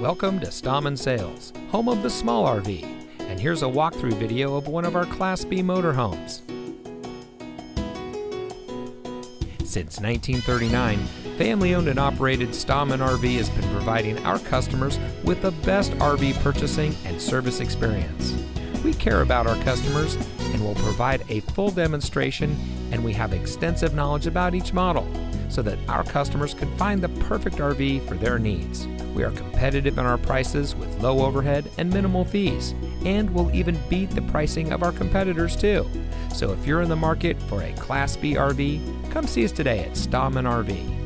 Welcome to Stahmann Sales, home of the small RV. And here's a walkthrough video of one of our Class B motorhomes. Since 1939, family owned and operated Stahmann RV has been providing our customers with the best RV purchasing and service experience. We care about our customers and will provide a full demonstration, and we have extensive knowledge about each model so that our customers can find the perfect RV for their needs. We are competitive in our prices with low overhead and minimal fees, and we'll even beat the pricing of our competitors too. So if you're in the market for a Class B RV, come see us today at Stahmann RV.